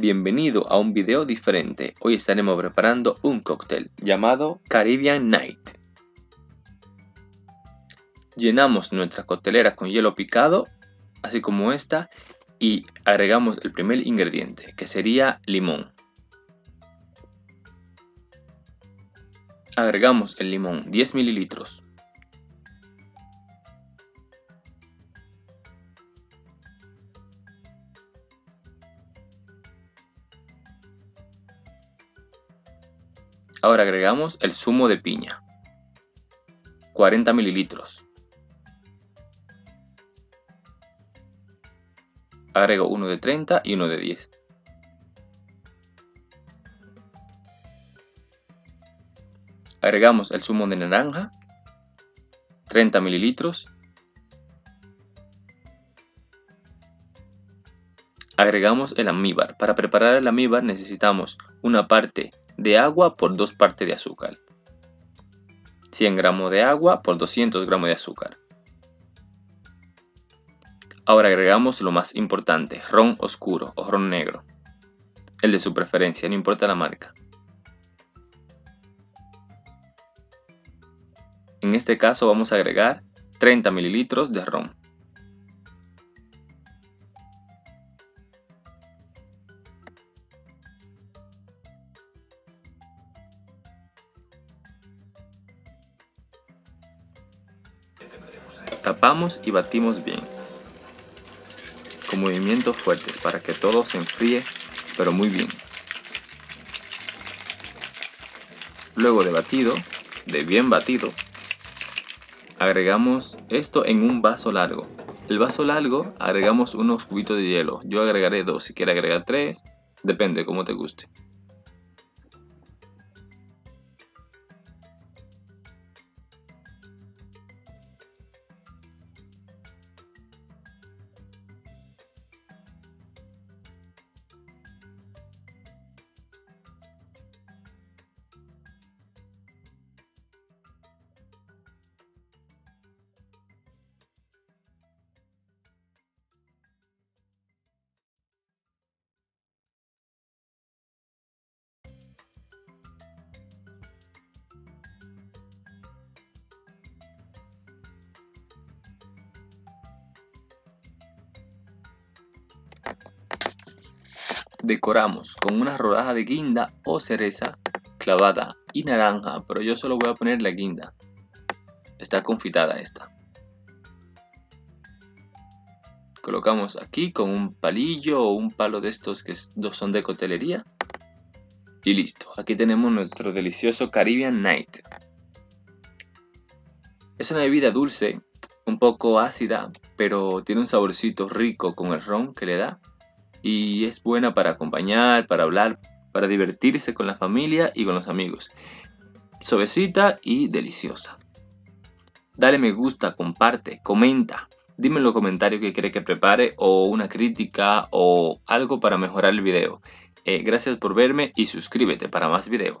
Bienvenido a un video diferente. Hoy estaremos preparando un cóctel llamado Caribbean Night. Llenamos nuestra coctelera con hielo picado, así como esta, y agregamos el primer ingrediente, que sería limón. Agregamos el limón, 10 mililitros. Ahora agregamos el zumo de piña. 40 mililitros. Agrego uno de 30 y uno de 10. Agregamos el zumo de naranja. 30 mililitros. Agregamos el amíbar. Para preparar el amíbar necesitamos una parte de agua por 2 partes de azúcar. 100 gramos de agua por 200 gramos de azúcar. Ahora agregamos lo más importante, ron oscuro o ron negro. El de su preferencia, no importa la marca. En este caso vamos a agregar 30 mililitros de ron. Tapamos y batimos bien, con movimientos fuertes para que todo se enfríe, pero muy bien. Luego de batido, de bien batido, agregamos esto en un vaso largo. El vaso largo agregamos unos cubitos de hielo. Yo agregaré dos, si quiere agregar tres, depende como te guste. Decoramos con una rodaja de guinda o cereza clavada y naranja, pero yo solo voy a poner la guinda. Está confitada esta. Colocamos aquí con un palillo o un palo de estos que son de cotelería. Y listo, aquí tenemos nuestro delicioso Caribbean Night. Es una bebida dulce, un poco ácida, pero tiene un saborcito rico con el ron que le da y es buena para acompañar, para hablar, para divertirse con la familia y con los amigos. Suavecita y deliciosa. Dale me gusta, comparte, comenta. Dime en los comentarios que quiere que prepare o una crítica o algo para mejorar el video. Eh, gracias por verme y suscríbete para más videos.